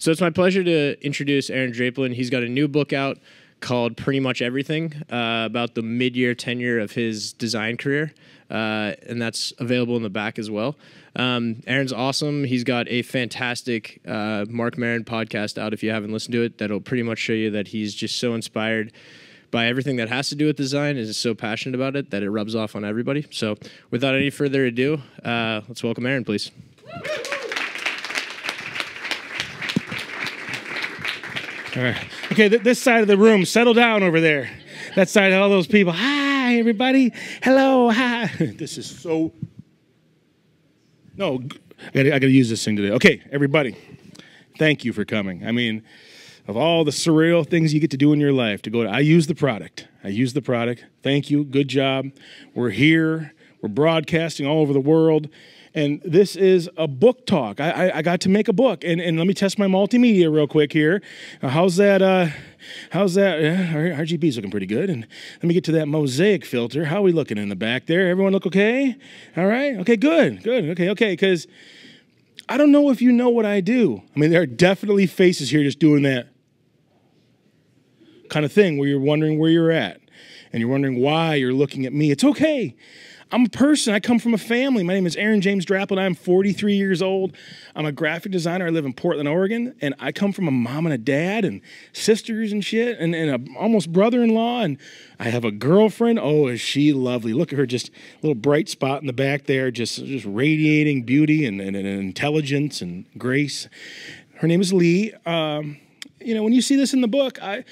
So it's my pleasure to introduce Aaron Draplin. He's got a new book out called Pretty Much Everything uh, about the mid year tenure of his design career. Uh, and that's available in the back as well. Um, Aaron's awesome. He's got a fantastic uh, Marc Maron podcast out if you haven't listened to it. That'll pretty much show you that he's just so inspired by everything that has to do with design and is so passionate about it that it rubs off on everybody. So without any further ado, uh, let's welcome Aaron, please. All right. Okay, th- this side of the room, settle down over there. That side, all those people. Hi, everybody. Hello. Hi. this is so. No, I gotta, I gotta use this thing today. Okay, everybody. Thank you for coming. I mean, of all the surreal things you get to do in your life, to go to, I use the product. I use the product. Thank you. Good job. We're here. We're broadcasting all over the world and this is a book talk. I, I, I, got to make a book, and, and let me test my multimedia real quick here. Uh, how's that? Uh, how's that? Yeah, RGB's looking pretty good. And let me get to that mosaic filter. How are we looking in the back there? Everyone look okay? All right. Okay. Good. Good. Okay. Okay. Because I don't know if you know what I do. I mean, there are definitely faces here just doing that kind of thing where you're wondering where you're at, and you're wondering why you're looking at me. It's okay. I'm a person. I come from a family. My name is Aaron James Draplin. I'm 43 years old. I'm a graphic designer. I live in Portland, Oregon, and I come from a mom and a dad and sisters and shit, and, and a almost brother-in-law. And I have a girlfriend. Oh, is she lovely? Look at her, just a little bright spot in the back there, just just radiating beauty and, and, and intelligence and grace. Her name is Lee. Um, you know, when you see this in the book, I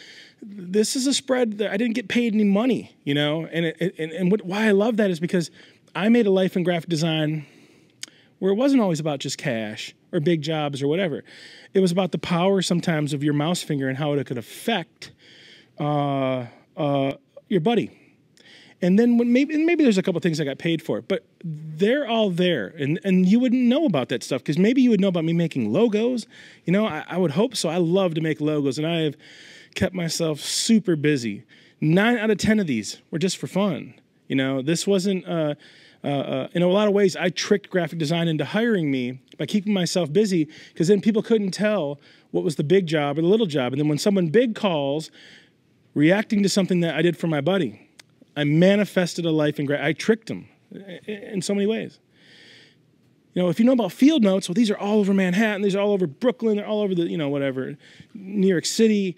this is a spread that I didn't get paid any money, you know, and it, and and what, why I love that is because I made a life in graphic design where it wasn't always about just cash or big jobs or whatever. It was about the power sometimes of your mouse finger and how it could affect uh, uh, your buddy. And then when maybe maybe there's a couple things I got paid for, but they're all there, and and you wouldn't know about that stuff because maybe you would know about me making logos. You know, I, I would hope so. I love to make logos, and I have kept myself super busy. Nine out of 10 of these were just for fun. You know, this wasn't, uh, uh, uh, in a lot of ways, I tricked graphic design into hiring me by keeping myself busy because then people couldn't tell what was the big job or the little job. And then when someone big calls, reacting to something that I did for my buddy, I manifested a life in gra- I tricked him in so many ways. You know, if you know about field notes, well, these are all over Manhattan, these are all over Brooklyn, they're all over the, you know, whatever, New York City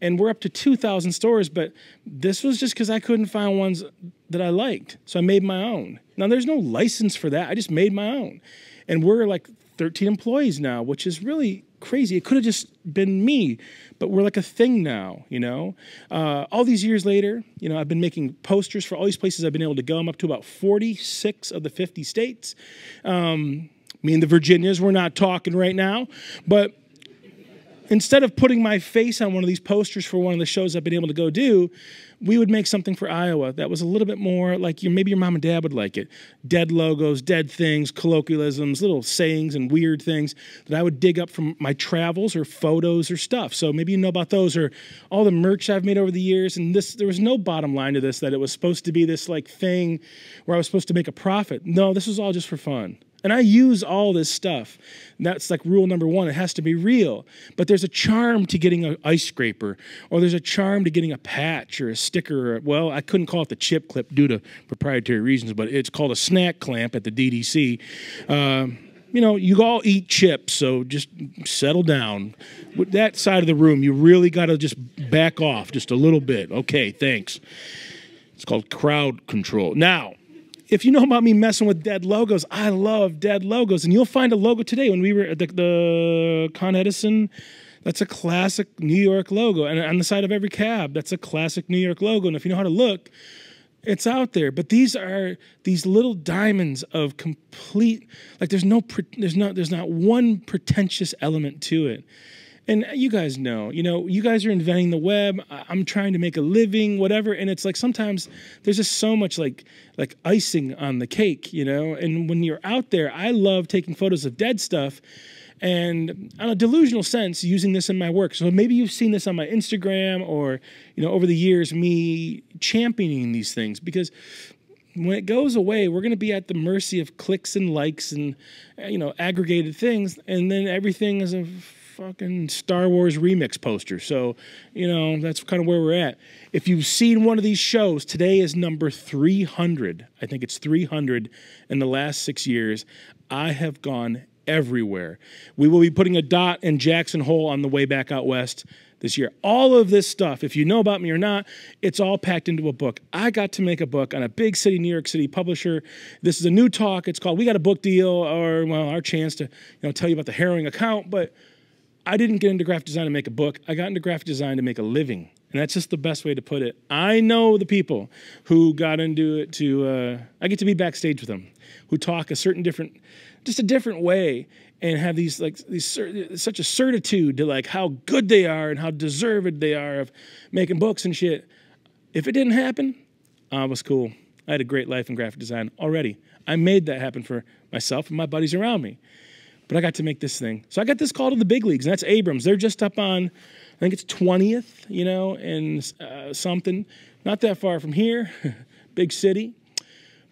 and we're up to 2,000 stores, but this was just because I couldn't find ones that I liked. So I made my own. Now, there's no license for that. I just made my own. And we're like 13 employees now, which is really crazy. It could have just been me, but we're like a thing now, you know? Uh, all these years later, you know, I've been making posters for all these places I've been able to go. I'm up to about 46 of the 50 states. Um, me and the Virginias, we're not talking right now, but instead of putting my face on one of these posters for one of the shows I've been able to go do, we would make something for Iowa that was a little bit more like your, maybe your mom and dad would like it. Dead logos, dead things, colloquialisms, little sayings and weird things that I would dig up from my travels or photos or stuff. So maybe you know about those or all the merch I've made over the years. And this, there was no bottom line to this that it was supposed to be this like thing where I was supposed to make a profit. No, this was all just for fun. And I use all this stuff. That's like rule number one. It has to be real. But there's a charm to getting an ice scraper, or there's a charm to getting a patch or a sticker. Or, well, I couldn't call it the chip clip due to proprietary reasons, but it's called a snack clamp at the DDC. Uh, you know, you all eat chips, so just settle down. With that side of the room, you really got to just back off just a little bit. Okay, thanks. It's called crowd control. Now, if you know about me messing with dead logos, I love dead logos. And you'll find a logo today when we were at the, the Con Edison. That's a classic New York logo. And on the side of every cab, that's a classic New York logo. And if you know how to look, it's out there. But these are these little diamonds of complete like there's no there's not there's not one pretentious element to it and you guys know, you know, you guys are inventing the web. I'm trying to make a living, whatever. And it's like sometimes there's just so much like like icing on the cake, you know. And when you're out there, I love taking photos of dead stuff, and on a delusional sense, using this in my work. So maybe you've seen this on my Instagram or you know over the years me championing these things because when it goes away, we're going to be at the mercy of clicks and likes and you know aggregated things, and then everything is a fucking Star Wars remix poster. So, you know, that's kind of where we're at. If you've seen one of these shows, today is number 300. I think it's 300 in the last six years. I have gone everywhere. We will be putting a dot in Jackson Hole on the way back out west this year. All of this stuff, if you know about me or not, it's all packed into a book. I got to make a book on a big city, New York City publisher. This is a new talk. It's called We Got a Book Deal, or well, our chance to you know tell you about the harrowing account. But I didn't get into graphic design to make a book. I got into graphic design to make a living. And that's just the best way to put it. I know the people who got into it to, uh, I get to be backstage with them, who talk a certain different, just a different way and have these like these such a certitude to like how good they are and how deserved they are of making books and shit. If it didn't happen, I was cool. I had a great life in graphic design already. I made that happen for myself and my buddies around me but I got to make this thing. So I got this call to the big leagues, and that's Abrams. They're just up on, I think it's 20th, you know, and uh, something. Not that far from here, big city.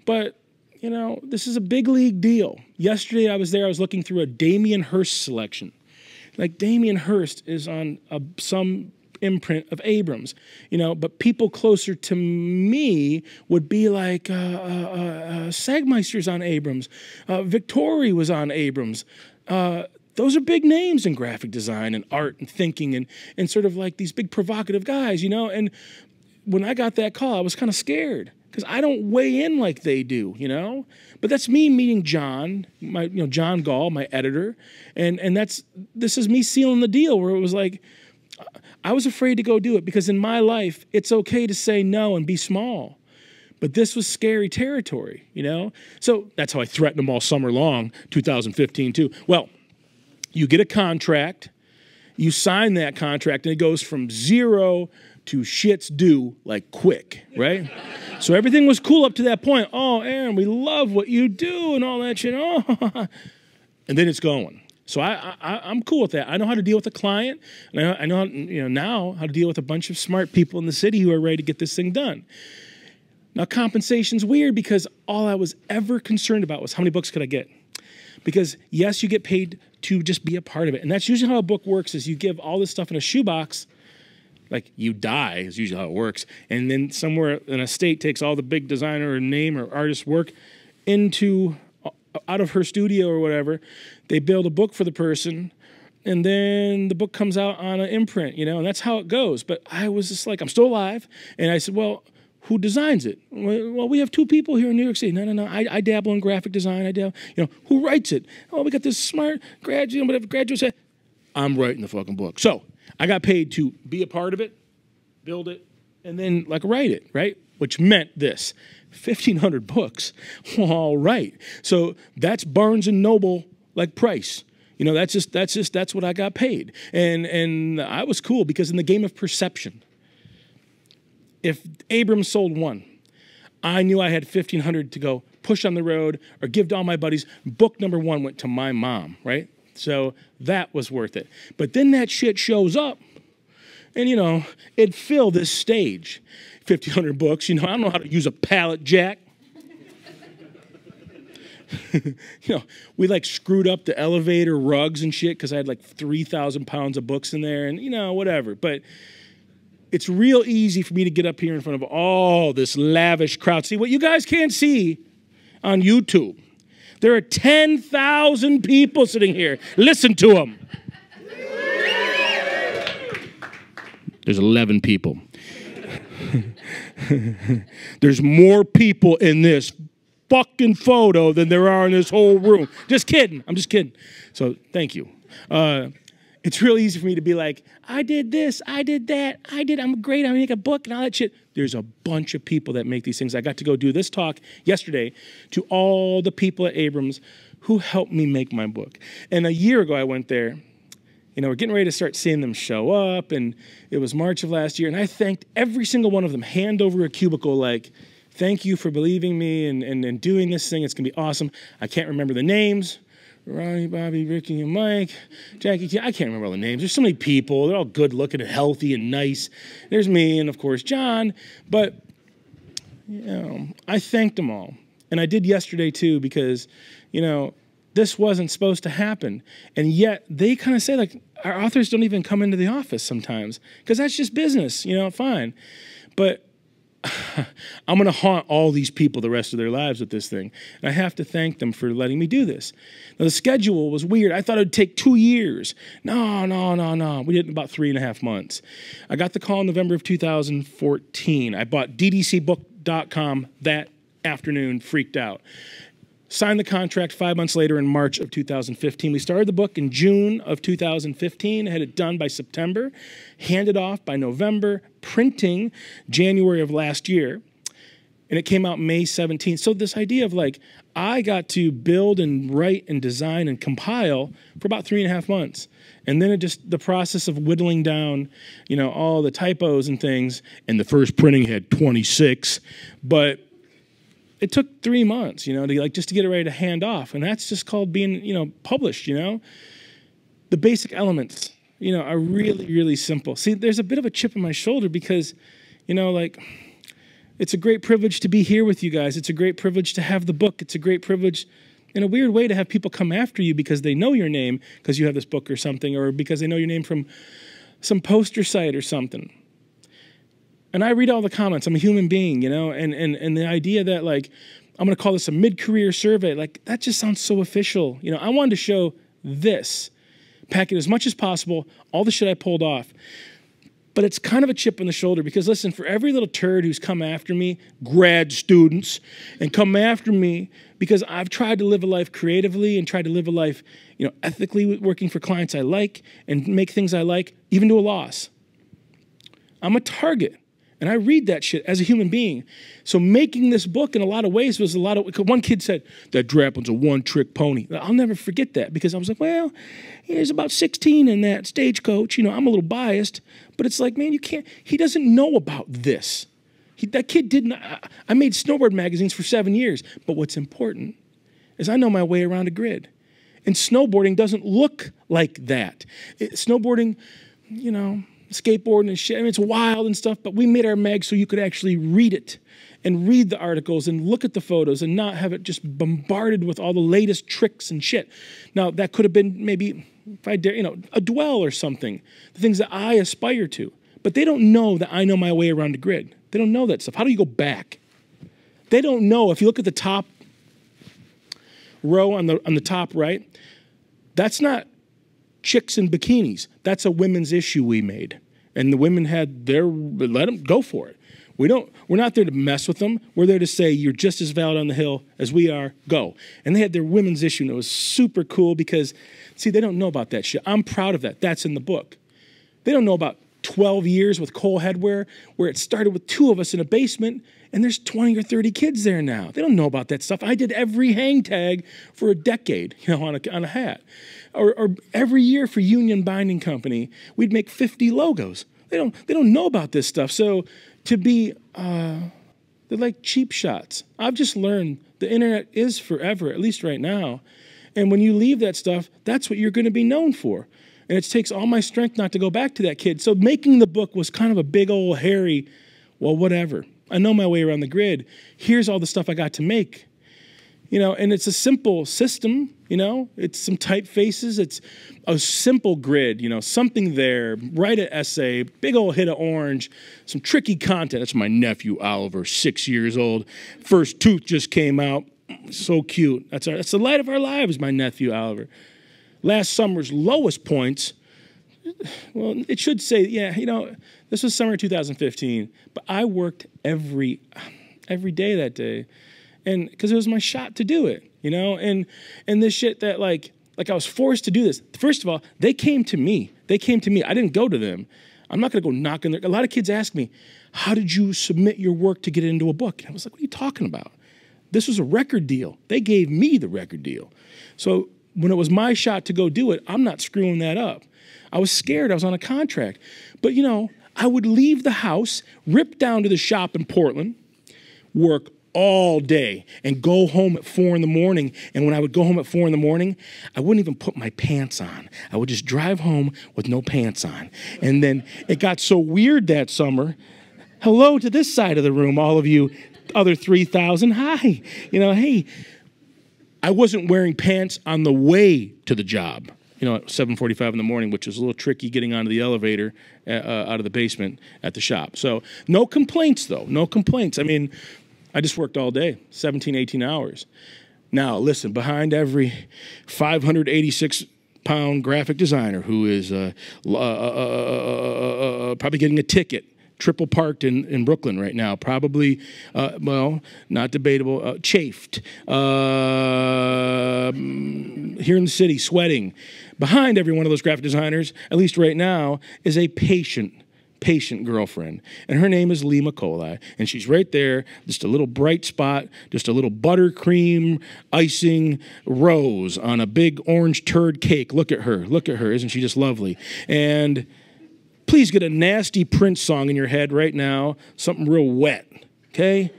But, you know, this is a big league deal. Yesterday I was there, I was looking through a Damien Hirst selection. Like Damien Hirst is on a, some imprint of Abrams, you know, but people closer to me would be like uh, uh, uh, Sagmeister's on Abrams, uh, Victore was on Abrams. Uh, those are big names in graphic design and art and thinking and, and sort of like these big provocative guys, you know. And when I got that call, I was kind of scared because I don't weigh in like they do, you know. But that's me meeting John, my you know John Gall, my editor, and and that's this is me sealing the deal where it was like I was afraid to go do it because in my life, it's okay to say no and be small. But this was scary territory, you know? So that's how I threatened them all summer long, 2015 too. Well, you get a contract, you sign that contract, and it goes from zero to shit's due like quick, right? so everything was cool up to that point. Oh, Aaron, we love what you do and all that shit. Oh, and then it's going. So I, I am cool with that. I know how to deal with a client, and I, I know how, you know now how to deal with a bunch of smart people in the city who are ready to get this thing done. Now compensation's weird because all I was ever concerned about was how many books could I get. Because yes, you get paid to just be a part of it, and that's usually how a book works: is you give all this stuff in a shoebox, like you die is usually how it works, and then somewhere an estate takes all the big designer or name or artist work into out of her studio or whatever. They build a book for the person, and then the book comes out on an imprint, you know, and that's how it goes. But I was just like, I'm still alive, and I said, well. Who designs it? Well, we have two people here in New York City. No, no, no. I, I dabble in graphic design. I dabble. You know, who writes it? Oh, we got this smart graduate, whatever graduate said. I'm writing the fucking book. So I got paid to be a part of it, build it, and then like write it, right? Which meant this 1,500 books. All right. So that's Barnes and Noble like price. You know, that's just that's just that's what I got paid. And and I was cool because in the game of perception, if Abrams sold one, I knew I had 1500 to go push on the road or give to all my buddies. Book number 1 went to my mom, right? So that was worth it. But then that shit shows up and you know, it filled this stage. 1,500 books. You know, I don't know how to use a pallet jack. you know, we like screwed up the elevator rugs and shit because I had like 3,000 pounds of books in there and, you know, whatever. But it's real easy for me to get up here in front of all this lavish crowd. See, what you guys can't see on YouTube, there are 10,000 people sitting here. Listen to them. There's 11 people. There's more people in this fucking photo than there are in this whole room. Just kidding. I'm just kidding. So thank you. Uh, it's real easy for me to be like, I did this, I did that, I did, I'm great, I make a book and all that shit. There's a bunch of people that make these things. I got to go do this talk yesterday to all the people at Abrams who helped me make my book. And a year ago, I went there you know, we're getting ready to start seeing them show up, and it was March of last year, and I thanked every single one of them, hand over a cubicle, like, thank you for believing me and, and, and doing this thing. It's gonna be awesome. I can't remember the names. Ronnie, Bobby, Ricky, and Mike, Jackie. I can't remember all the names. There's so many people. They're all good looking and healthy and nice. There's me and of course John. But you know, I thanked them all. And I did yesterday too, because, you know, this wasn't supposed to happen. And yet they kind of say, like, our authors don't even come into the office sometimes because that's just business, you know, fine. But I'm going to haunt all these people the rest of their lives with this thing. And I have to thank them for letting me do this. Now, the schedule was weird. I thought it would take two years. No, no, no, no. We did it in about three and a half months. I got the call in November of 2014. I bought ddcbook.com that afternoon, freaked out. Signed the contract five months later in March of 2015. We started the book in June of 2015, had it done by September, handed off by November, printing January of last year, and it came out May 17th. So, this idea of like, I got to build and write and design and compile for about three and a half months. And then it just, the process of whittling down, you know, all the typos and things. And the first printing had 26, but it took three months, you know, to like just to get it ready to hand off, and that's just called being, you know, published. You know, the basic elements, you know, are really, really simple. See, there's a bit of a chip on my shoulder because, you know, like, it's a great privilege to be here with you guys. It's a great privilege to have the book. It's a great privilege, in a weird way, to have people come after you because they know your name because you have this book or something, or because they know your name from some poster site or something and I read all the comments. I'm a human being, you know, and and and the idea that like I'm gonna call this a mid-career survey, like that just sounds so official. You know, I wanted to show this, pack it as much as possible, all the shit I pulled off. But it's kind of a chip on the shoulder because listen, for every little turd who's come after me, grad students, and come after me because I've tried to live a life creatively and tried to live a life, you know, ethically working for clients I like and make things I like, even to a loss. I'm a target. And I read that shit as a human being. So making this book in a lot of ways was a lot of. One kid said that Draplin's a one-trick pony. I'll never forget that because I was like, well, he's about 16 in that stagecoach. You know, I'm a little biased, but it's like, man, you can't. He doesn't know about this. He, that kid didn't. I, I made snowboard magazines for seven years, but what's important is I know my way around a grid, and snowboarding doesn't look like that. It, snowboarding, you know skateboarding and shit. I mean, it's wild and stuff, but we made our mag so you could actually read it and read the articles and look at the photos and not have it just bombarded with all the latest tricks and shit. Now, that could have been maybe, if I dare, you know, a dwell or something, the things that I aspire to. But they don't know that I know my way around the grid. They don't know that stuff. How do you go back? They don't know. If you look at the top row on the, on the top right, that's not chicks in bikinis. That's a women's issue we made. And the women had their, let them go for it. We don't, we're not there to mess with them. We're there to say, you're just as valid on the hill as we are, go. And they had their women's issue, and it was super cool because, see, they don't know about that shit. I'm proud of that. That's in the book. They don't know about 12 years with Coal Headwear, where it started with two of us in a basement, and there's 20 or 30 kids there now. They don't know about that stuff. I did every hang tag for a decade, you know, on a, on a hat or, or every year for Union Binding Company, we'd make 50 logos. They don't, they don't know about this stuff. So to be, uh, they're like cheap shots. I've just learned the internet is forever, at least right now. And when you leave that stuff, that's what you're going to be known for. And it takes all my strength not to go back to that kid. So making the book was kind of a big old hairy, well, whatever. I know my way around the grid. Here's all the stuff I got to make. You know, and it's a simple system, you know, it's some typefaces, it's a simple grid, you know, something there, write an essay, big old hit of orange, some tricky content. That's my nephew Oliver, six years old. First tooth just came out. So cute. That's, our, that's the light of our lives, my nephew Oliver. Last summer's lowest points, well, it should say, yeah, you know, this was summer 2015, but I worked every every day that day and because it was my shot to do it, you know, and and this shit that like like I was forced to do this. First of all, they came to me. They came to me. I didn't go to them. I'm not gonna go knock on their. A lot of kids ask me, "How did you submit your work to get it into a book?" And I was like, "What are you talking about? This was a record deal. They gave me the record deal. So when it was my shot to go do it, I'm not screwing that up. I was scared. I was on a contract, but you know, I would leave the house, rip down to the shop in Portland, work all day and go home at four in the morning. And when I would go home at four in the morning, I wouldn't even put my pants on. I would just drive home with no pants on. And then it got so weird that summer. Hello to this side of the room, all of you other 3,000, hi. You know, hey, I wasn't wearing pants on the way to the job. You know, at 7:45 in the morning, which is a little tricky getting onto the elevator uh, uh, out of the basement at the shop. So no complaints though, no complaints. I mean, I just worked all day, 17, 18 hours. Now listen, behind every 586 pound graphic designer who is uh, uh, uh, probably getting a ticket triple parked in, in Brooklyn right now. Probably, uh, well, not debatable, uh, chafed. Uh, here in the city, sweating. Behind every one of those graphic designers, at least right now, is a patient patient girlfriend. And her name is Leigh McKolay. And she's right there, just a little bright spot, just a little buttercream icing rose on a big orange turd cake. Look at her. Look at her. Isn't she just lovely? And please get a nasty Prince song in your head right now, something real wet. Okay?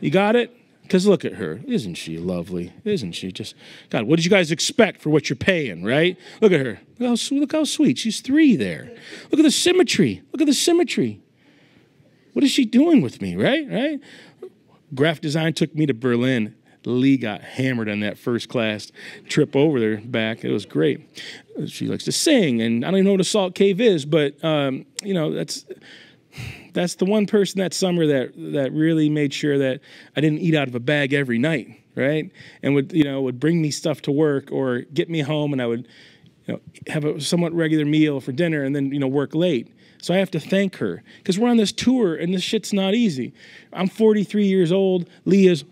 You got it? Because look at her. Isn't she lovely? Isn't she just, God, what did you guys expect for what you're paying, right? Look at her. Look how, look how sweet. She's three there. Look at the symmetry. Look at the symmetry. What is she doing with me, right? Right? Graphic design took me to Berlin. Lee got hammered on that first class trip over there back. It was great. She likes to sing, and I don't even know what a salt cave is, but um, you know that's that's the one person that summer that that really made sure that I didn't eat out of a bag every night, right? And would you know would bring me stuff to work or get me home, and I would you know have a somewhat regular meal for dinner, and then you know work late. So I have to thank her because we're on this tour, and this shit's not easy. I'm 43 years old. Leah's,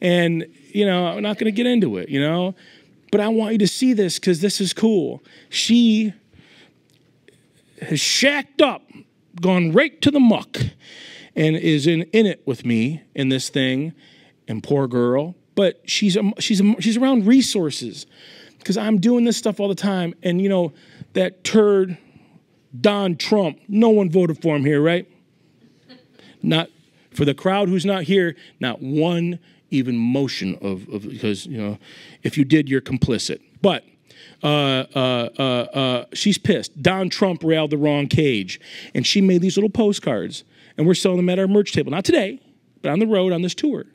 and you know I'm not going to get into it, you know. But I want you to see this because this is cool. She has shacked up gone right to the muck and is in, in it with me in this thing. And poor girl, but she's she's she's around resources because I'm doing this stuff all the time. And you know that turd, Don Trump. No one voted for him here, right? Not for the crowd who's not here. Not one even motion of, of because you know if you did, you're complicit. But uh, uh, she's pissed. Don Trump railed the wrong cage. And she made these little postcards. And we're selling them at our merch table. Not today, but on the road on this tour.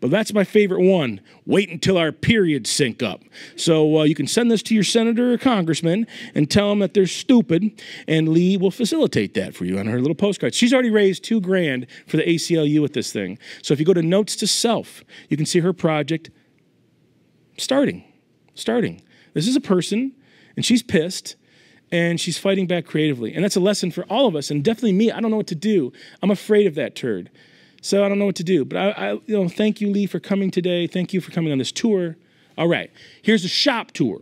But that's my favorite one. Wait until our periods sync up. So uh, you can send this to your senator or congressman and tell them that they're stupid, and Lee will facilitate that for you on her little postcard. She's already raised two grand for the ACLU with this thing. So if you go to Notes to Self, you can see her project starting. Starting. This is a person, and she's pissed, and she's fighting back creatively. And that's a lesson for all of us, and definitely me. I don't know what to do. I'm afraid of that turd. So I don't know what to do. But I, I you know, thank you, Lee, for coming today. Thank you for coming on this tour. All right, here's the shop tour.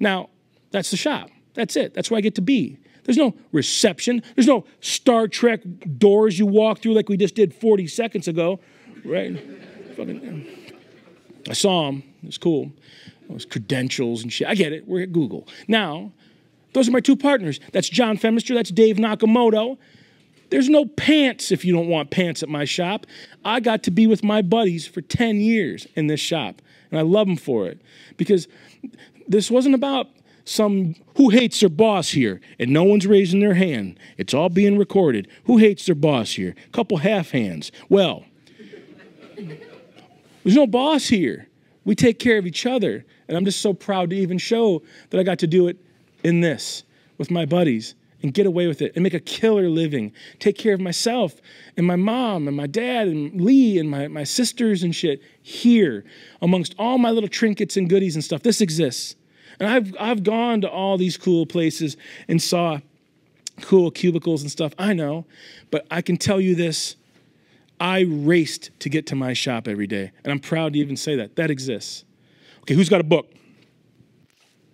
Now, that's the shop. That's it. That's where I get to be. There's no reception. There's no Star Trek doors you walk through like we just did 40 seconds ago, right? I saw him. It's cool those credentials and shit. I get it. We're at Google. Now, those are my two partners. That's John Femister. That's Dave Nakamoto. There's no pants if you don't want pants at my shop. I got to be with my buddies for 10 years in this shop, and I love them for it because this wasn't about some who hates their boss here and no one's raising their hand. It's all being recorded. Who hates their boss here? A couple half hands. Well, there's no boss here. We take care of each other. And I'm just so proud to even show that I got to do it in this with my buddies and get away with it and make a killer living, take care of myself and my mom and my dad and Lee and my, my sisters and shit here amongst all my little trinkets and goodies and stuff. This exists. And I've, I've gone to all these cool places and saw cool cubicles and stuff. I know, but I can tell you this I raced to get to my shop every day. And I'm proud to even say that. That exists. Okay, who's got a book?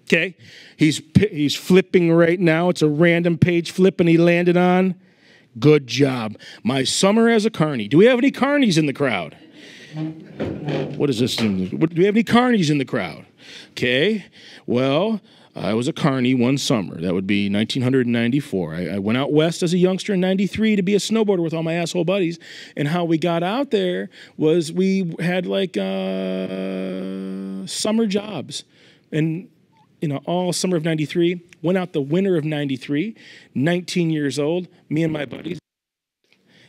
Okay, he's he's flipping right now. It's a random page flip, and he landed on. Good job. My summer as a carny. Do we have any carnies in the crowd? What is this? Do we have any carnies in the crowd? Okay, well, I was a carny one summer. That would be 1994. I, I, went out west as a youngster in 93 to be a snowboarder with all my asshole buddies. And how we got out there was we had like uh, summer jobs. And, you know, all summer of 93. Went out the winter of 93, 19 years old, me and my buddies.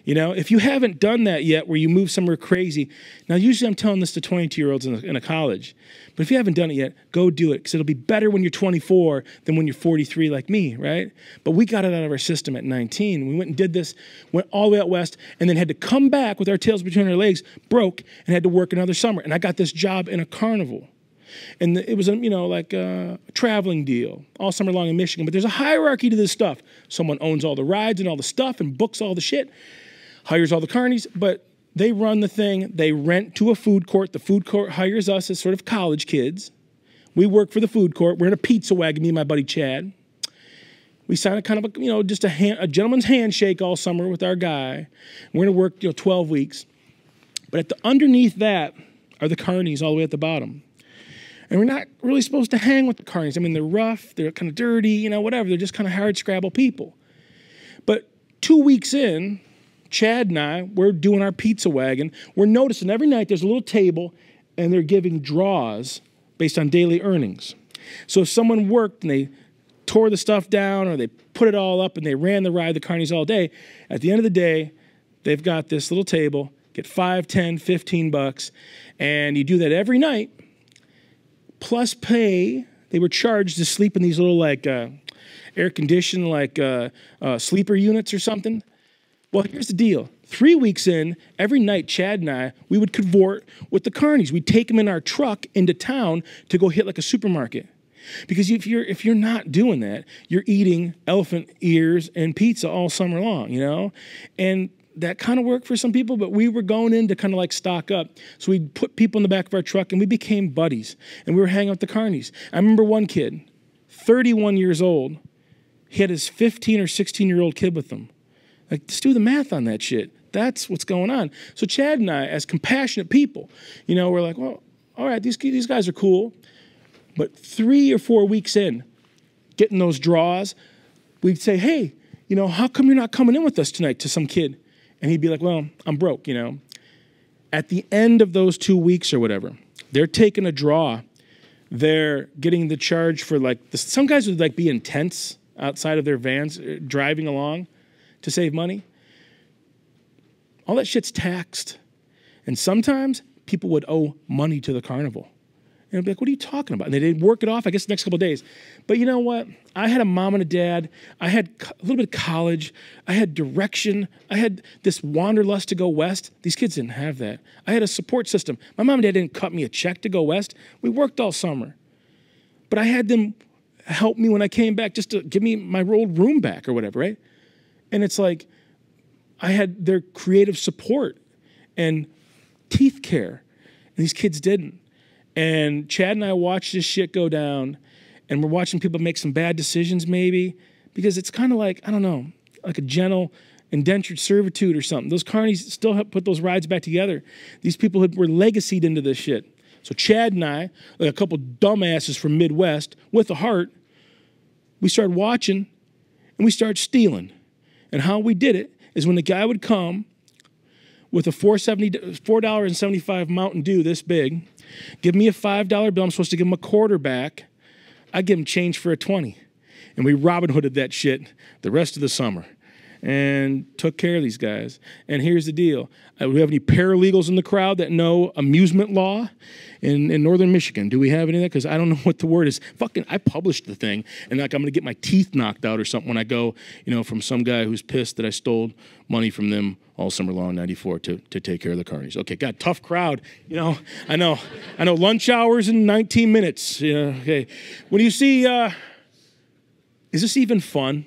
You know, if you haven't done that yet, where you move somewhere crazy, now usually I'm telling this to 22 year olds in a, in a college, but if you haven't done it yet, go do it because it'll be better when you're 24 than when you're 43 like me, right? But we got it out of our system at 19. We went and did this, went all the way out west, and then had to come back with our tails between our legs, broke, and had to work another summer. And I got this job in a carnival. And it was, a, you know, like uh, a traveling deal all summer long in Michigan. But there's a hierarchy to this stuff. Someone owns all the rides and all the stuff and books all the shit hires all the carnies, but they run the thing. They rent to a food court. The food court hires us as sort of college kids. We work for the food court. We're in a pizza wagon, me and my buddy Chad. We sign a kind of a, you know, just a, hand, a gentleman's handshake all summer with our guy. We're going to work, you know, 12 weeks. But at the, underneath that are the carnies all the way at the bottom. And we're not really supposed to hang with the carnies. I mean, they're rough, they're kind of dirty, you know, whatever. They're just kind of hard scrabble people. But two weeks in, Chad and I, we're doing our pizza wagon. We're noticing every night there's a little table and they're giving draws based on daily earnings. So if someone worked and they tore the stuff down or they put it all up and they ran the ride the carnies all day, at the end of the day, they've got this little table, get 5, 10, 15 bucks, and you do that every night, plus pay. They were charged to sleep in these little like uh, air conditioned like uh, uh, sleeper units or something. Well, here's the deal. Three weeks in, every night, Chad and I, we would cavort with the carnies. We'd take them in our truck into town to go hit like a supermarket. Because if you're if you're not doing that, you're eating elephant ears and pizza all summer long, you know? And that kind of worked for some people, but we were going in to kind of like stock up. So we'd put people in the back of our truck and we became buddies. And we were hanging out with the carnies. I remember one kid, 31 years old, he had his 15 or 16 year old kid with him. Like, just do the math on that shit. That's what's going on. So Chad and I, as compassionate people, you know, we're like, well, all right, these, these guys are cool. But three or four weeks in, getting those draws, we'd say, hey, you know, how come you're not coming in with us tonight to some kid? And he'd be like, well, I'm broke, you know. At the end of those two weeks or whatever, they're taking a draw. They're getting the charge for like, the, some guys would like be intense outside of their vans uh, driving along to save money. All that shit's taxed. And sometimes people would owe money to the carnival. And I'd be like, what are you talking about? And they'd work it off, I guess, the next couple days. But you know what? I had a mom and a dad. I had a little bit of college. I had direction. I had this wanderlust to go west. These kids didn't have that. I had a support system. My mom and dad didn't cut me a check to go west. We worked all summer. But I had them help me when I came back just to give me my old room back or whatever, right? And it's like, I had their creative support and teeth care. And these kids didn't. And Chad and I watched this shit go down, and we're watching people make some bad decisions, maybe, because it's kind of like, I don't know, like a gentle indentured servitude or something. Those carnies still put those rides back together. These people had, were legacied into this shit. So Chad and I, like a couple dumbasses from Midwest with a heart, we started watching and we started stealing. And how we did it is when the guy would come with a $4.75 Mountain Dew this big, give me a $5 bill, I'm supposed to give him a quarter back, I give him change for a 20. And we Robin Hooded that shit the rest of the summer and took care of these guys. And here's the deal. Uh, do we have any paralegals in the crowd that know amusement law in, in northern Michigan? Do we have any of that? Because I don't know what the word is. Fucking, I published the thing, and like I'm going to get my teeth knocked out or something when I go, you know, from some guy who's pissed that I stole money from them all summer long, 94, to, to take care of the carnies. Okay, God, tough crowd. You know, I know. I know lunch hours in 19 minutes. Yeah, okay. When you see, uh, is this even fun?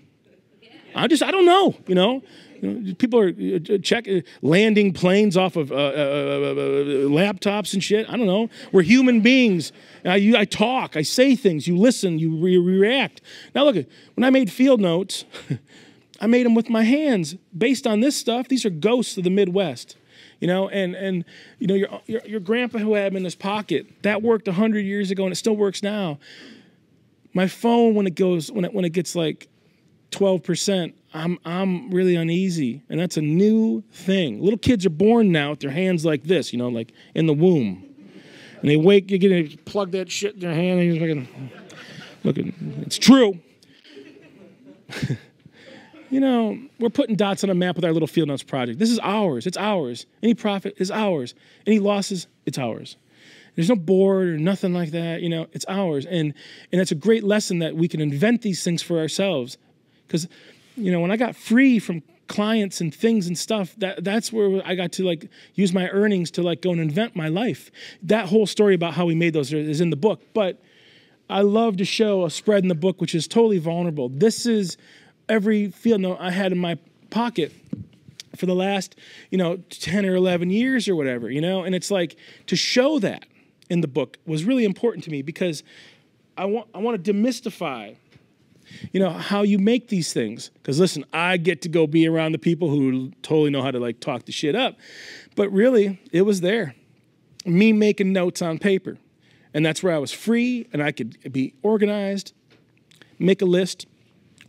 I just, I don't know, you know. People are uh, check landing planes off of uh, uh, uh, uh, laptops and shit. I don't know. We're human beings. I, you, I talk. I say things. You listen. You re react. Now look, when I made field notes, I made them with my hands based on this stuff. These are ghosts of the Midwest you know and and you know your, your, your grandpa who had them in his pocket that worked 100 years ago and it still works now my phone when it goes when it when it gets like 12%, I'm, I'm really uneasy. And that's a new thing. Little kids are born now with their hands like this, you know, like in the womb. And they wake, you get to plug that shit in their hand, and you're looking, looking, it's true. you know, we're putting dots on a map with our little field notes project. This is ours. It's ours. Any profit is ours. Any losses, it's ours. There's no board or nothing like that. You know, it's ours. And and that's a great lesson that we can invent these things for ourselves. Because, you know, when I got free from clients and things and stuff, that that's where I got to like use my earnings to like go and invent my life. That whole story about how we made those is in the book. But I love to show a spread in the book which is totally vulnerable. This is every field note I had in my pocket for the last, you know, 10 or 11 years or whatever, you know? And it's like to show that in the book was really important to me because I want, I want to demystify you know how you make these things. Because listen i get to go be around the people who totally know how to like talk the shit up. But really it was there. Me making notes on paper. And that's where i was free and i could be organized make a list.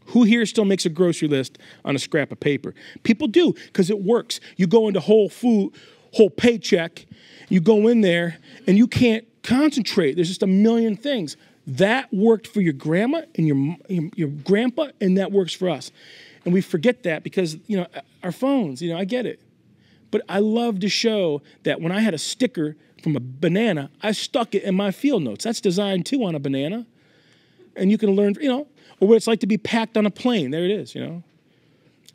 Who here still makes a grocery list on a scrap of paper? People do because it works. You go into whole food whole paycheck you go in there and you can't concentrate. There's just a million things. That worked for your grandma and your, your, your grandpa, and that works for us. And we forget that because, you know, our phones, you know, I get it. But I love to show that when I had a sticker from a banana, I stuck it in my field notes. That's designed too on a banana. And you can learn, you know, or what it's like to be packed on a plane. There it is, you know.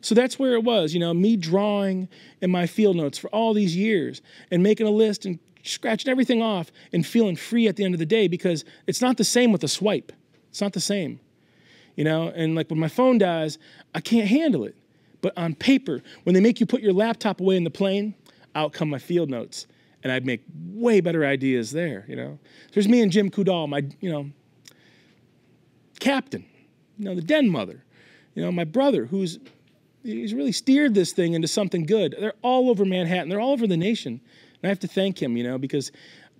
So that's where it was, you know, me drawing in my field notes for all these years and making a list and scratching everything off and feeling free at the end of the day because it's not the same with a swipe. It's not the same. You know, and like when my phone dies, I can't handle it. But on paper, when they make you put your laptop away in the plane, out come my field notes. And I'd make way better ideas there, you know. There's me and Jim Coudal, my, you know, captain, you know, the den mother, you know, my brother who's he's really steered this thing into something good. They're all over Manhattan. They're all over the nation. And I have to thank him, you know, because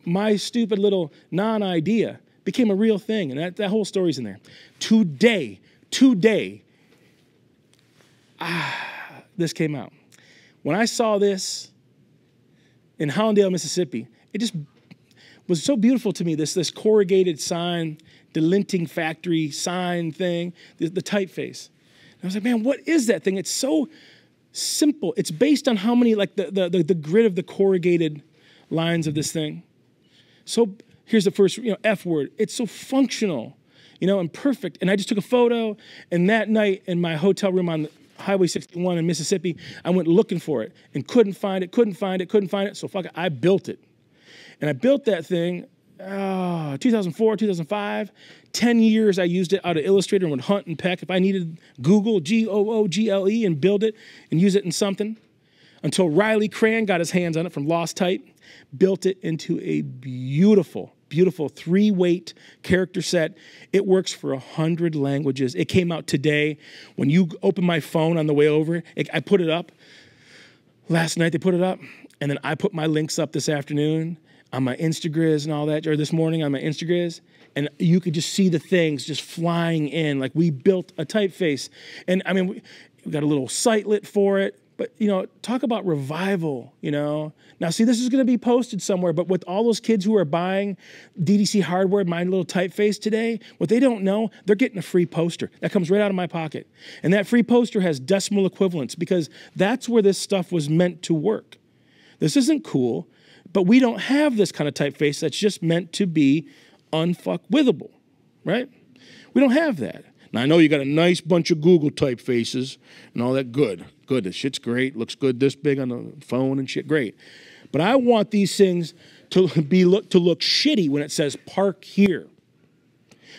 my stupid little non-idea became a real thing. And that, that whole story's in there. Today, today, ah, this came out. When I saw this in Hollandale, Mississippi, it just was so beautiful to me. This, this corrugated sign, delinting factory sign thing, the, the typeface. I was like, man, what is that thing? It's so simple. It's based on how many, like the, the, the, the grid of the corrugated lines of this thing. So here's the first, you know, F word. It's so functional, you know, and perfect. And I just took a photo, and that night in my hotel room on Highway 61 in Mississippi, I went looking for it and couldn't find it, couldn't find it, couldn't find it. So fuck it, I built it. And I built that thing uh, 2004, 2005. 10 years I used it out of Illustrator and would hunt and peck. If I needed Google, G O O G L E, and build it and use it in something, until Riley Cran got his hands on it from Lost Type, built it into a beautiful, beautiful three weight character set. It works for a hundred languages. It came out today. When you open my phone on the way over, it, I put it up. Last night they put it up, and then I put my links up this afternoon on my Instagram and all that, or this morning on my Instagram, and you could just see the things just flying in. Like we built a typeface, and I mean, we, we got a little sitelet for it. But you know, talk about revival. You know, now see, this is going to be posted somewhere. But with all those kids who are buying DDC hardware, my little typeface today, what they don't know, they're getting a free poster that comes right out of my pocket, and that free poster has decimal equivalents because that's where this stuff was meant to work. This isn't cool. But we don't have this kind of typeface that's just meant to be unfuckwithable, right? We don't have that. Now I know you got a nice bunch of Google typefaces and all that. Good, good. The shit's great. Looks good this big on the phone and shit. Great. But I want these things to be look to look shitty when it says park here.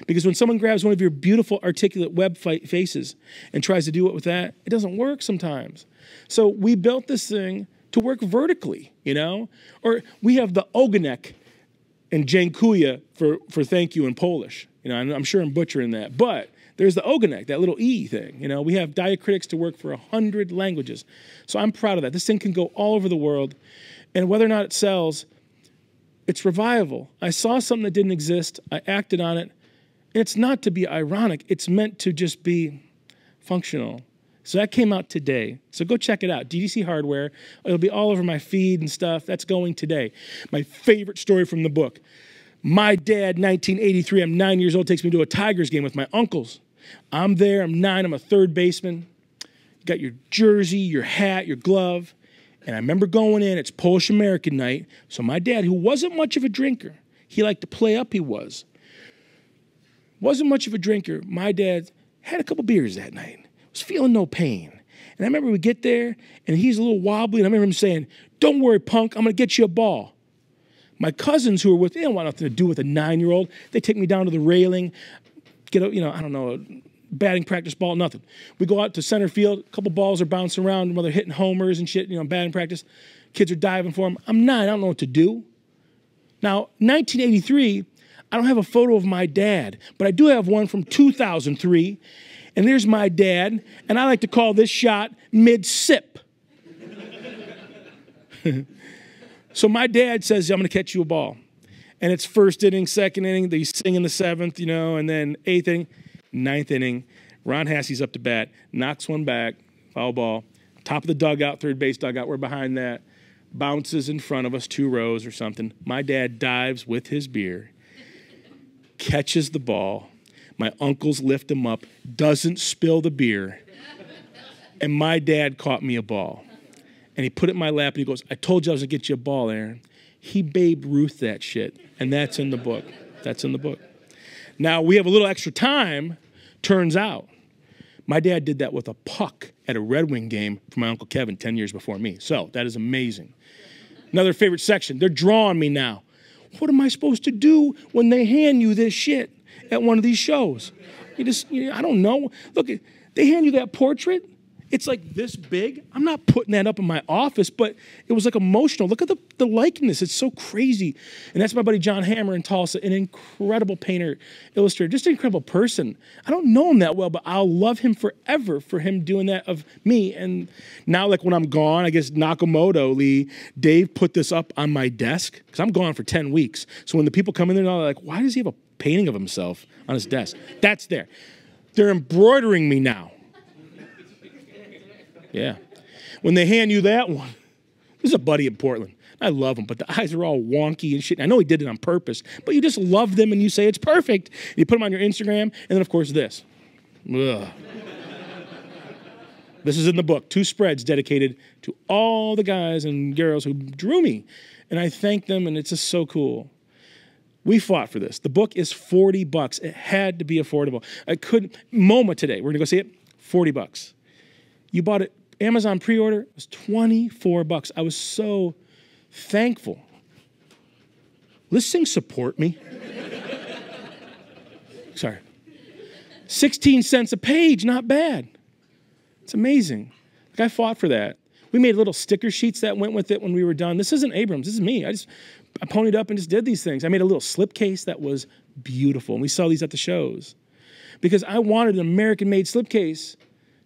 Because when someone grabs one of your beautiful articulate web fight faces and tries to do it with that, it doesn't work sometimes. So we built this thing to work vertically, you know? Or we have the ogonek and dziękuję for, for thank you in Polish. You know, I'm, I'm sure I'm butchering that. But there's the ogonek, that little E thing. You know, we have diacritics to work for a hundred languages. So I'm proud of that. This thing can go all over the world. And whether or not it sells, it's revival. I saw something that didn't exist, I acted on it. And it's not to be ironic, it's meant to just be functional. So that came out today. So go check it out. DDC Hardware. It'll be all over my feed and stuff. That's going today. My favorite story from the book. My dad, 1983, I'm nine years old, takes me to a Tigers game with my uncles. I'm there, I'm nine, I'm a third baseman. You got your jersey, your hat, your glove. And I remember going in, it's Polish American night. So my dad, who wasn't much of a drinker, he liked to play up, he was. Wasn't much of a drinker. My dad had a couple beers that night, was feeling no pain. And I remember we get there, and he's a little wobbly, and I remember him saying, Don't worry, punk, I'm gonna get you a ball. My cousins who were with, they don't want nothing to do with a nine year old. They take me down to the railing, get a, you know, I don't know, batting practice ball, nothing. We go out to center field, a couple balls are bouncing around while they're hitting homers and shit, you know, batting practice. Kids are diving for them. I'm nine, I don't know what to do. Now, 1983, I don't have a photo of my dad, but I do have one from 2003. And there's my dad, and I like to call this shot mid sip. so my dad says, I'm going to catch you a ball. And it's first inning, second inning, they sing in the seventh, you know, and then eighth inning, ninth inning. Ron Hassey's up to bat, knocks one back, foul ball. Top of the dugout, third base dugout, we're behind that. Bounces in front of us, two rows or something. My dad dives with his beer, catches the ball. My uncles lift him up, doesn't spill the beer. And my dad caught me a ball. And he put it in my lap and he goes, I told you I was gonna get you a ball, Aaron. He Babe Ruth that shit. And that's in the book. That's in the book. Now we have a little extra time, turns out. My dad did that with a puck at a Red Wing game for my Uncle Kevin 10 years before me. So that is amazing. Another favorite section, they're drawing me now. What am I supposed to do when they hand you this shit at one of these shows? You just, you, I don't know. Look, they hand you that portrait. It's like this big. I'm not putting that up in my office, but it was like emotional. Look at the, the likeness. It's so crazy. And that's my buddy John Hammer in Tulsa, an incredible painter, illustrator, just an incredible person. I don't know him that well, but I'll love him forever for him doing that of me. And now, like when I'm gone, I guess Nakamoto Lee, Dave put this up on my desk because I'm gone for 10 weeks. So when the people come in there, they're like, why does he have a painting of himself on his desk? That's there. They're embroidering me now. Yeah. When they hand you that one, this is a buddy in Portland. I love him, but the eyes are all wonky and shit. I know he did it on purpose, but you just love them and you say it's perfect. You put them on your Instagram, and then of course this. Ugh. this is in the book. Two spreads dedicated to all the guys and girls who drew me, and I thank them, and it's just so cool. We fought for this. The book is 40 bucks. It had to be affordable. I couldn't. MoMA today. We're gonna go see it. 40 bucks. You bought it Amazon pre-order it was 24 bucks. I was so thankful. This thing support me? Sorry. 16 cents a page, not bad. It's amazing. Like I fought for that. We made little sticker sheets that went with it when we were done. This isn't Abrams, this is me. I just I ponied up and just did these things. I made a little slipcase that was beautiful. And we saw these at the shows. Because I wanted an American made slipcase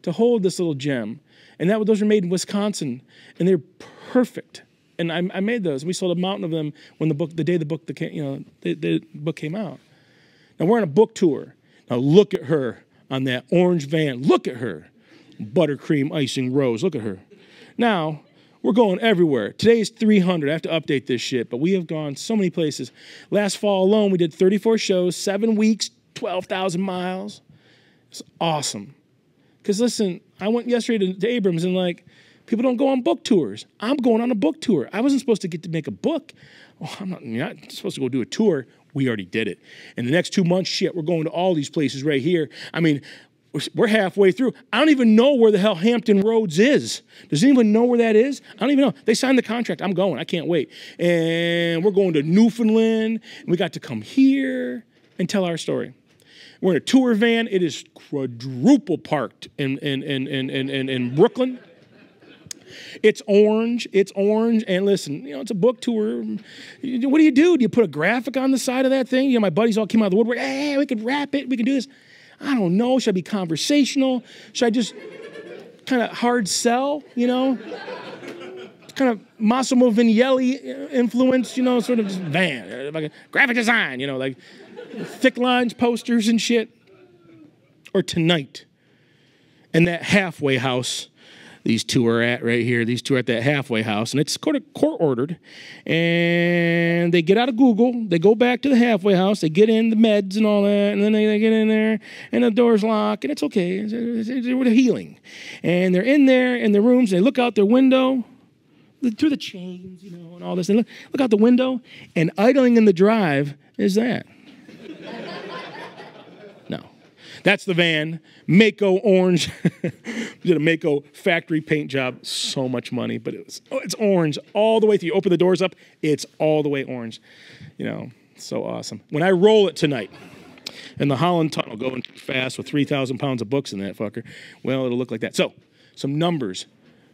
to hold this little gem. And that those were made in Wisconsin, and they're perfect. And I, I made those. We sold a mountain of them when the book, the day the book, the you know, the, the book came out. Now we're on a book tour. Now look at her on that orange van. Look at her, buttercream icing rose. Look at her. Now we're going everywhere. Today is 300. I have to update this shit, but we have gone so many places. Last fall alone, we did 34 shows, seven weeks, 12,000 miles. It's awesome. Because listen, I went yesterday to, to Abrams and like, people don't go on book tours. I'm going on a book tour. I wasn't supposed to get to make a book. Oh, I'm not, you're not supposed to go do a tour. We already did it. In the next two months, shit, we're going to all these places right here. I mean, we're halfway through. I don't even know where the hell Hampton Roads is. Does anyone know where that is? I don't even know. They signed the contract. I'm going. I can't wait. And we're going to Newfoundland. We got to come here and tell our story. We're in a tour van. It is quadruple parked in, in, in, in, in, in Brooklyn. It's orange. It's orange. And listen, you know, it's a book tour. What do you do? Do you put a graphic on the side of that thing? You know, my buddies all came out of the woodwork. Hey, we could wrap it. We can do this. I don't know. Should I be conversational? Should I just kind of hard sell, you know? kind of Massimo Vignelli influence, you know, sort of just van, uh, like graphic design, you know, like thick lines, posters, and shit. Or tonight, in that halfway house these two are at right here. These two are at that halfway house, and it's court, court ordered. And they get out of Google, they go back to the halfway house, they get in the meds and all that, and then they, they get in there, and the door's locked, and it's okay. They're healing. And they're in there in the rooms, they look out their window through the chains, you know, and all this. And look, look out the window, and idling in the drive is that. no. That's the van. Maaco orange. did a Maaco factory paint job. So much money, but it was, oh, it's orange all the way through. You open the doors up, it's all the way orange. You know, so awesome. When I roll it tonight, in the Holland Tunnel, going fast with 3,000 pounds of books in that fucker, well, it'll look like that. So, some numbers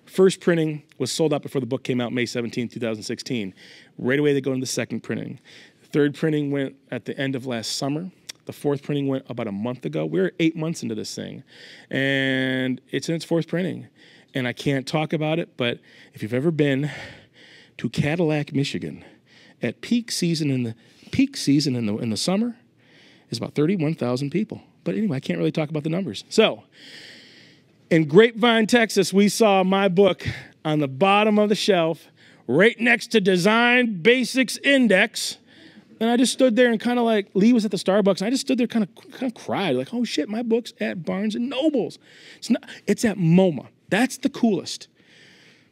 First printing was sold out before the book came out May 17, 2016. Right away, they go into the second printing. Third printing went at the end of last summer. The fourth printing went about a month ago. We're eight months into this thing, and it's in its fourth printing. And I can't talk about it, but if you've ever been to Cadillac, Michigan, at peak season in the peak season in the in the summer, is about 31,000 people. But anyway, I can't really talk about the numbers. So in Grapevine, Texas, we saw my book on the bottom of the shelf, right next to Design Basics Index. And I just stood there and kind of like Lee was at the Starbucks, and I just stood there, kind of kind of cried, like, "Oh shit, my book's at Barnes and Nobles. It's not. It's at MoMA. That's the coolest.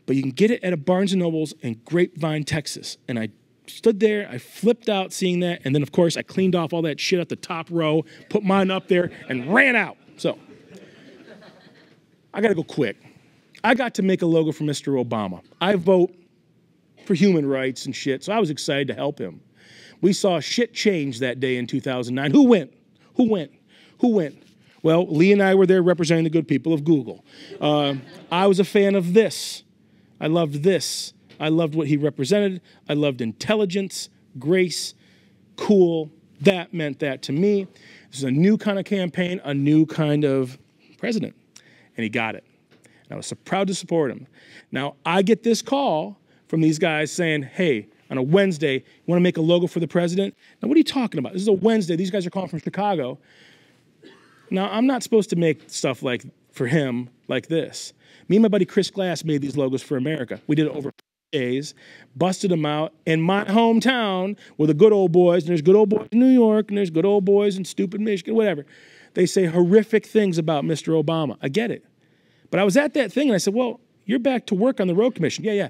But you can get it at a Barnes and Nobles in Grapevine, Texas. And I stood there, I flipped out seeing that, and then of course I cleaned off all that shit at the top row, put mine up there, and ran out. So I got to go quick. I got to make a logo for Mr. Obama. I vote for human rights and shit, so I was excited to help him. We saw shit change that day in 2009. Who went? Who went? Who went? Well, Lee and I were there representing the good people of Google. Uh, I was a fan of this. I loved this. I loved what he represented. I loved intelligence, grace, cool. That meant that to me. This is a new kind of campaign, a new kind of president and he got it. And I was so proud to support him. Now, I get this call from these guys saying, hey, on a Wednesday, you want to make a logo for the president? Now, what are you talking about? This is a Wednesday. These guys are calling from Chicago. Now, I'm not supposed to make stuff like for him like this. Me and my buddy Chris Glass made these logos for America. We did it over days, busted them out in my hometown where the good old boys, and there's good old boys in New York, and there's good old boys in stupid Michigan, whatever. They say horrific things about Mr. Obama. I get it. But I was at that thing and I said, Well, you're back to work on the road commission. Yeah, yeah.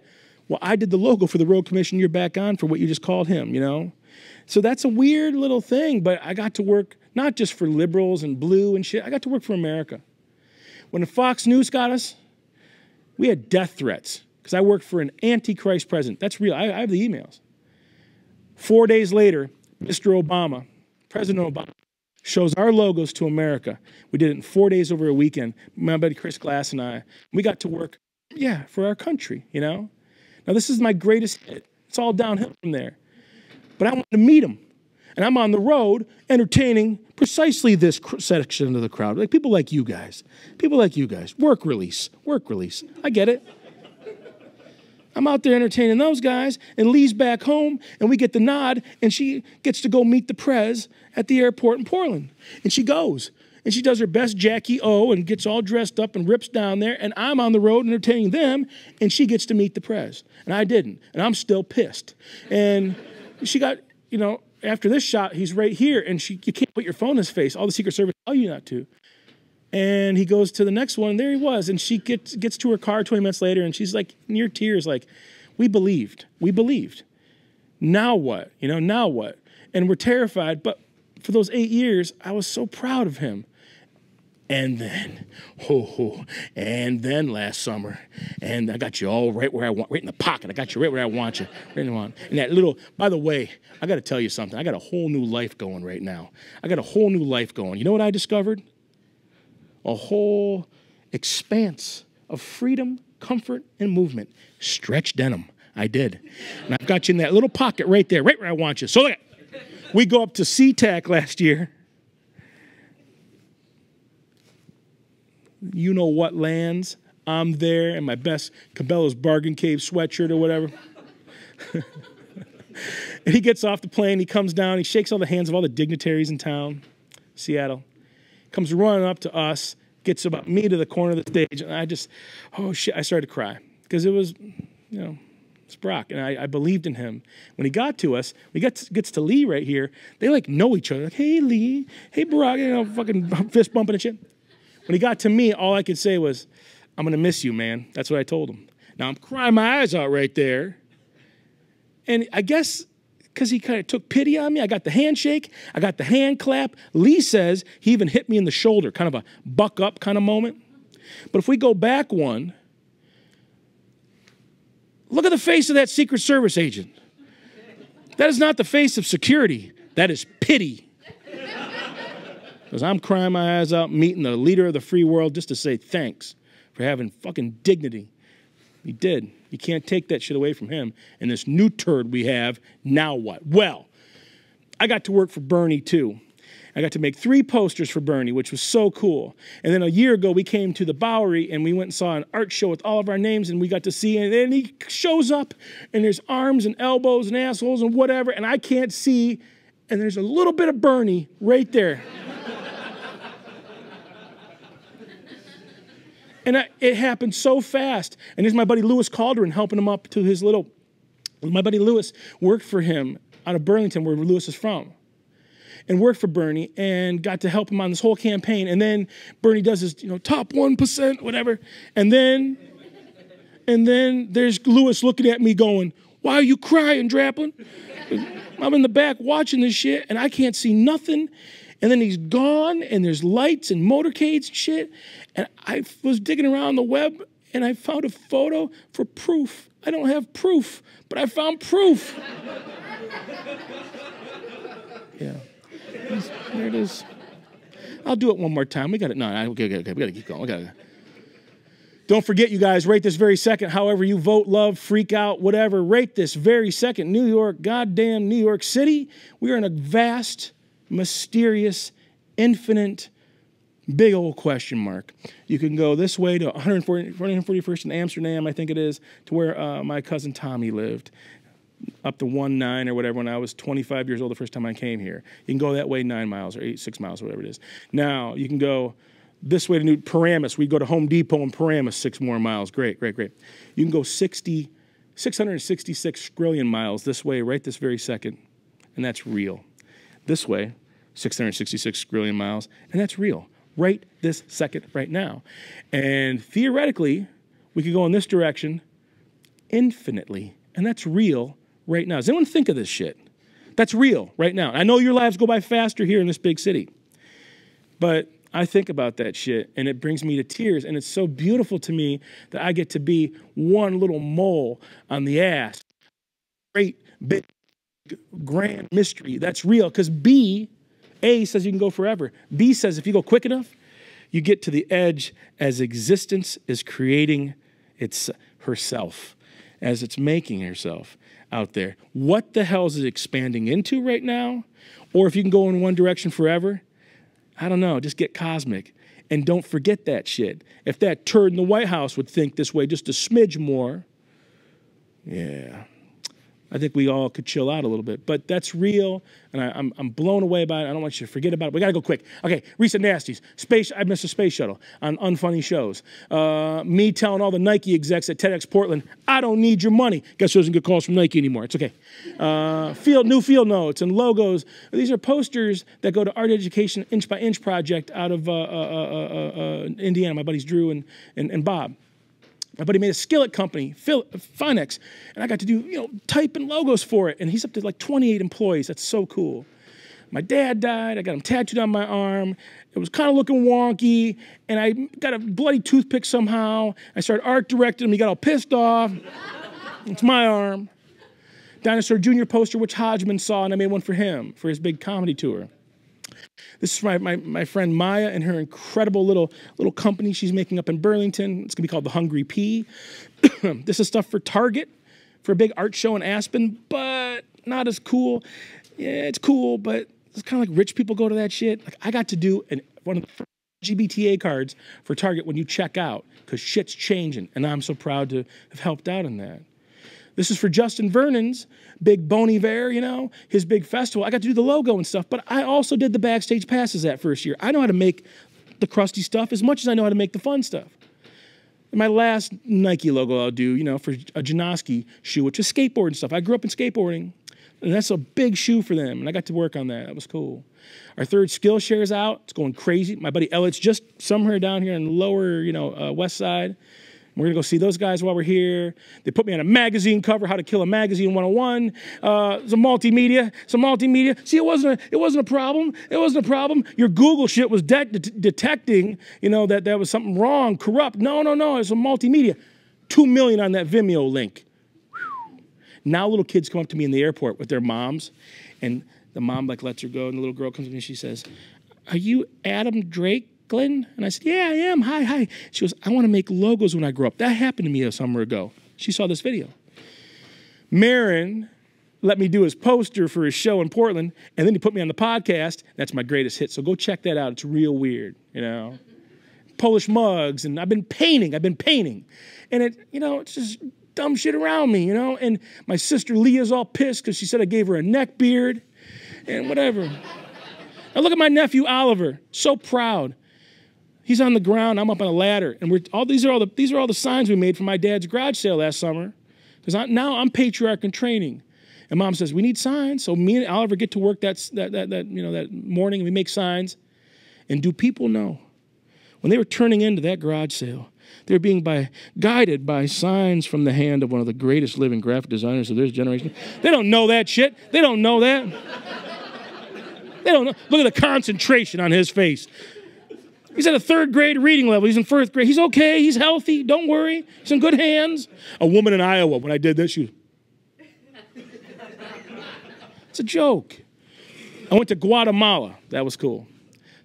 Well, I did the logo for the road commission. You're back on for what you just called him, you know? So that's a weird little thing, but I got to work not just for liberals and blue and shit, I got to work for America. When the Fox News got us, we had death threats because I worked for an antichrist president. That's real. I, I have the emails. Four days later, Mr. Obama, President Obama, shows our logos to America. We did it in four days over a weekend. My buddy Chris Glass and I, we got to work, yeah, for our country, you know? Now, this is my greatest hit. It's all downhill from there. But I want to meet him. And I'm on the road entertaining precisely this section of the crowd. Like people like you guys. People like you guys. Work release. Work release. I get it. I'm out there entertaining those guys, and Lee's back home, and we get the nod, and she gets to go meet the prez at the airport in Portland. And she goes, and she does her best Jackie O and gets all dressed up and rips down there, and I'm on the road entertaining them, and she gets to meet the press. And I didn't, and I'm still pissed. And she got, you know, after this shot, he's right here, and she, you can't put your phone in his face. All the Secret Service tell you not to. And he goes to the next one, and there he was. And she gets, gets to her car 20 minutes later, and she's like, near tears, like, we believed. We believed. Now what? You know, now what? And we're terrified. But for those eight years, I was so proud of him. And then, ho ho, and then last summer, and I got you all right where I want, right in the pocket. I got you right where I want you, right in want. And that little, by the way, I got to tell you something. I got a whole new life going right now. I got a whole new life going. You know what I discovered? a whole expanse of freedom, comfort, and movement. Stretch denim. I did. And I've got you in that little pocket right there, right where I want you. So look, we go up to SeaTac last year. You know what lands? I'm there in my best Cabela's Bargain Cave sweatshirt or whatever. and he gets off the plane, he comes down, he shakes all the hands of all the dignitaries in town, Seattle comes running up to us, gets about me to the corner of the stage, and I just, oh shit, I started to cry because it was, you know, it's Brock, and I, I, believed in him. When he got to us, we got to, gets to Lee right here. They like know each other. Like, hey Lee, hey Brock, you know, fucking fist bumping and shit. When he got to me, all I could say was, "I'm gonna miss you, man." That's what I told him. Now I'm crying my eyes out right there, and I guess because he kind of took pity on me. I got the handshake, I got the hand clap. Lee says he even hit me in the shoulder, kind of a buck up kind of moment. But if we go back one, Look at the face of that Secret Service agent. That is not the face of security, that is pity. Because I'm crying my eyes out, meeting the leader of the free world just to say thanks for having fucking dignity. He did. You can't take that shit away from him. And this new turd we have, now what? Well, I got to work for Bernie too. I got to make three posters for Bernie, which was so cool. And then a year ago, we came to the Bowery and we went and saw an art show with all of our names, and we got to see. And then he shows up, and there's arms and elbows and assholes and whatever, and I can't see. And there's a little bit of Bernie right there. And I, it happened so fast. And there's my buddy Lewis Calderon helping him up to his little. My buddy Lewis worked for him out of Burlington, where Lewis is from and worked for Bernie and got to help him on this whole campaign. And then Bernie does his, you know, top 1%, whatever. And then, and then there's Lewis looking at me going, why are you crying, Draplin? I'm in the back watching this shit and I can't see nothing. And then he's gone and there's lights and motorcades and shit. And I was digging around the web and I found a photo for proof. I don't have proof, but I found proof. yeah. There it is. I'll do it one more time. We got it. No, okay, okay, okay. We got to keep going. We got to. Don't forget, you guys, rate this very second. However, you vote, love, freak out, whatever, rate this very second. New York, goddamn New York City. We are in a vast, mysterious, infinite, big old question mark. You can go this way to 140, 141st in Amsterdam, I think it is, to where uh, my cousin Tommy lived up to one nine or whatever when I was 25 years old the first time I came here. You can go that way nine miles or eight, six miles, or whatever it is. Now you can go this way to New Paramus. We go to Home Depot in Paramus, six more miles. Great, great, great. You can go 60, 666 trillion miles this way right this very second, and that's real. This way, 666 trillion miles, and that's real right this second, right now. And theoretically, we could go in this direction infinitely, and that's real right now. Does anyone think of this shit? That's real right now. I know your lives go by faster here in this big city, but I think about that shit and it brings me to tears. And it's so beautiful to me that I get to be one little mole on the ass. Great, big, grand mystery. That's real because B, A says you can go forever. B says if you go quick enough, you get to the edge as existence is creating its herself, as it's making herself out there. What the hell is it expanding into right now? Or if you can go in one direction forever, I don't know, just get cosmic. And don't forget that shit. If that turd in the White House would think this way just a smidge more, yeah, I think we all could chill out a little bit. But that's real, and I, am I'm, I'm blown away by it. I don't want you to forget about it. We got to go quick. Okay, recent nasties. Space. I missed a space shuttle on unfunny shows. Uh, me telling all the Nike execs at TEDx Portland, I don't need your money. Guess who doesn't get calls from Nike anymore? It's okay. Uh, field new field notes and logos. These are posters that go to Art Education Inch by Inch project out of uh, uh, uh, uh Indiana. My buddies Drew and, and, and Bob. My buddy made a skillet company, uh, Finex, and I got to do, you know, type typing logos for it. And he's up to like 28 employees. That's so cool. My dad died. I got him tattooed on my arm. It was kind of looking wonky, and I got a bloody toothpick somehow. I started art directing him. He got all pissed off. it's my arm. Dinosaur Jr. poster, which Hodgman saw, and I made one for him for his big comedy tour. This is my, my, my friend Maya and her incredible little, little company she's making up in Burlington. It's going to be called The Hungry Pea. this is stuff for Target for a big art show in Aspen, but not as cool. Yeah, it's cool, but it's kind of like rich people go to that shit. Like I got to do an, one of the GBTA cards for Target when you check out because shit's changing, and I'm so proud to have helped out in that. This is for Justin Vernon's big Bon Iver, you know, his big festival. I got to do the logo and stuff, but I also did the backstage passes that first year. I know how to make the crusty stuff as much as I know how to make the fun stuff. And my last Nike logo I'll do, you know, for a Janoski shoe, which is skateboard stuff. I grew up in skateboarding, and that's a big shoe for them, and I got to work on that. That was cool. Our third Skillshare is out. It's going crazy. My buddy Elliot's just somewhere down here in the lower, you know, uh, west side. We're gonna go see those guys while we're here. They put me on a magazine cover, How to Kill a Magazine 101. Uh, some multimedia, some multimedia. See, it wasn't a, it wasn't a problem. It wasn't a problem. Your Google shit was de- de- detecting, you know, that there was something wrong, corrupt. No, no, no. It's a multimedia. Two million on that Vimeo link. Whew. Now little kids come up to me in the airport with their moms, and the mom like lets her go, and the little girl comes to me and she says, "Are you Adam Drake?" Glenn? And I said, Yeah, I am. Hi, hi. She goes, I want to make logos when I grow up. That happened to me a summer ago. She saw this video. Maron let me do his poster for his show in Portland, and then he put me on the podcast. That's my greatest hit. So go check that out. It's real weird, you know. Polish mugs, and I've been painting. I've been painting. And it, you know, it's just dumb shit around me, you know. And my sister Leah's all pissed because she said I gave her a neck beard and whatever. now look at my nephew Oliver, so proud. He's on the ground. I'm up on a ladder, and we're all these are all the these are all the signs we made for my dad's garage sale last summer. Because now I'm patriarch in training, and mom says we need signs. So me and Oliver get to work that that that, that you know that morning. And we make signs, and do people know when they were turning into that garage sale? They're being by, guided by signs from the hand of one of the greatest living graphic designers of this generation. They don't know that shit. They don't know that. They don't know. Look at the concentration on his face. He's at a third grade reading level. He's in first grade. He's okay. He's healthy. Don't worry. He's in good hands. A woman in Iowa, when I did this, she was. It's a joke. I went to Guatemala. That was cool.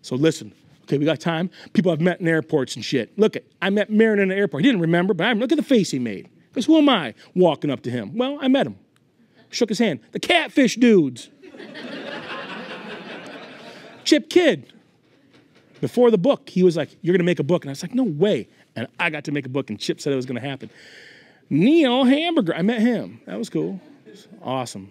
So listen. Okay, we got time. People I've met in airports and shit. Look at, I met Maron in the airport. He didn't remember, but I look at the face he made. Because who am I walking up to him? Well, I met him. Shook his hand. The catfish dudes. Chip Kidd. Before the book, he was like, You're going to make a book. And I was like, No way. And I got to make a book, and Chip said it was going to happen. Neil Hamburger, I met him. That was cool. Was awesome.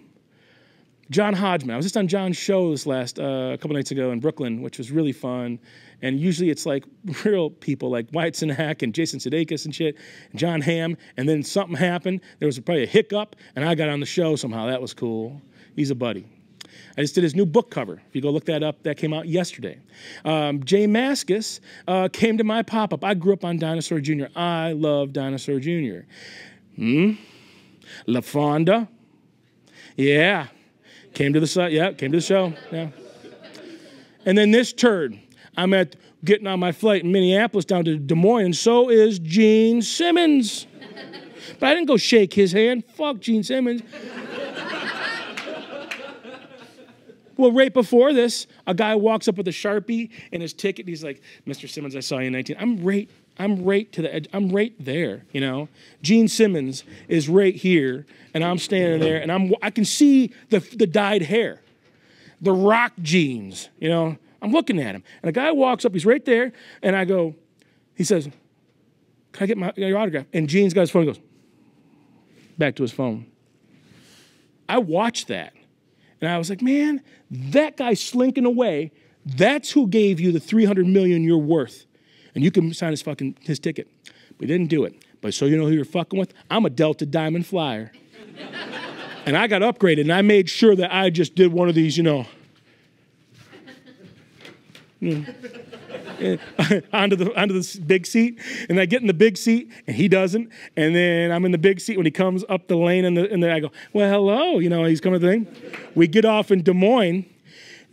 John Hodgman. I was just on John's show this last uh, a couple nights ago in Brooklyn, which was really fun. And usually it's like real people like Wyatt Cenac and Jason Sudeikis and shit, and Jon Hamm. And then something happened. There was probably a hiccup, and I got on the show somehow. That was cool. He's a buddy. I just did his new book cover. If you go look that up, that came out yesterday. Um, J Mascis uh, came to my pop up. I grew up on Dinosaur Jr. I love Dinosaur Jr. Hmm? LaFonda. Yeah. Came to the site. Yeah, came to the show. Yeah. And then this turd. I'm at getting on my flight in Minneapolis down to Des Moines, so is Gene Simmons. But I didn't go shake his hand. Fuck Gene Simmons. Well, right before this, a guy walks up with a Sharpie and his ticket. And he's like, Mr. Simmons, I saw you in 19. I'm right, I'm right to the edge. I'm right there, you know. Gene Simmons is right here, and I'm standing there, and I'm I can see the, the dyed hair, the rock jeans, you know. I'm looking at him. And a guy walks up, he's right there, and I go, he says, Can I get my your autograph? And Gene's got his phone, goes back to his phone. I watched that. And I was like, man, that guy slinking away, that's who gave you the 300 million you're worth. And you can sign his fucking his ticket. We didn't do it. But so you know who you're fucking with? I'm a Delta Diamond Flyer. and I got upgraded and I made sure that I just did one of these, you know. Hmm. onto the onto the big seat, and I get in the big seat, and he doesn't, and then I'm in the big seat when he comes up the lane, and the and I go, well, hello, you know, he's coming to the thing. We get off in Des Moines,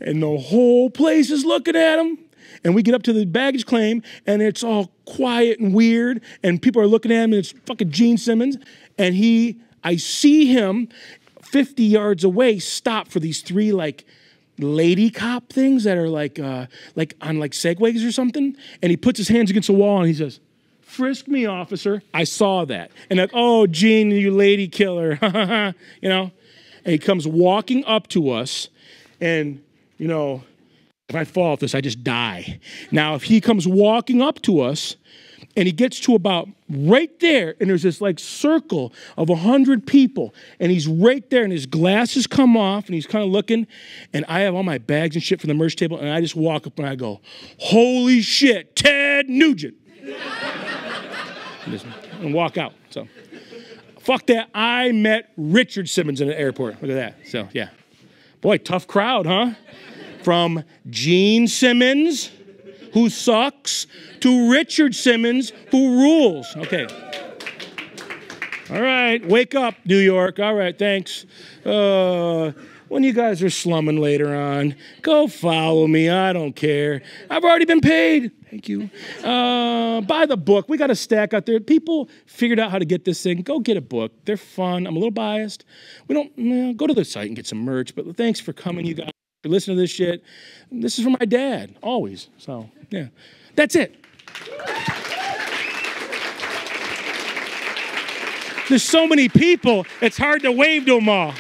and the whole place is looking at him, and we get up to the baggage claim, and it's all quiet and weird, and people are looking at him, and it's fucking Gene Simmons, and he, I see him 50 yards away, stop for these three like lady cop things that are like uh, like on like segways or something, and he puts his hands against the wall and he says, "Frisk me, officer." I saw that, and like, "Oh, Gene, you lady killer," you know. And he comes walking up to us, and you know, if I fall off this, I just die. Now, if he comes walking up to us, and he gets to about right there and there's this like circle of a hundred people and he's right there and his glasses come off and he's kind of looking and i have all my bags and shit from the merch table and i just walk up and i go holy shit ted nugent. And walk out so. Fuck that i met richard simmons in the airport. Look at that so yeah. Boy tough crowd huh from gene simmons who sucks, to Richard Simmons, who rules. Okay. All right, wake up, New York. All right, thanks. Uh, when you guys are slumming later on, go follow me. I don't care. I've already been paid. Thank you. Uh, buy the book. We got a stack out there. People figured out how to get this thing. Go get a book. They're fun. I'm a little biased. We don't well, go to the site and get some merch. But thanks for coming, you guys. For listening to this shit. This is from my dad, always. So yeah, that's it. There's so many people, it's hard to wave to them all.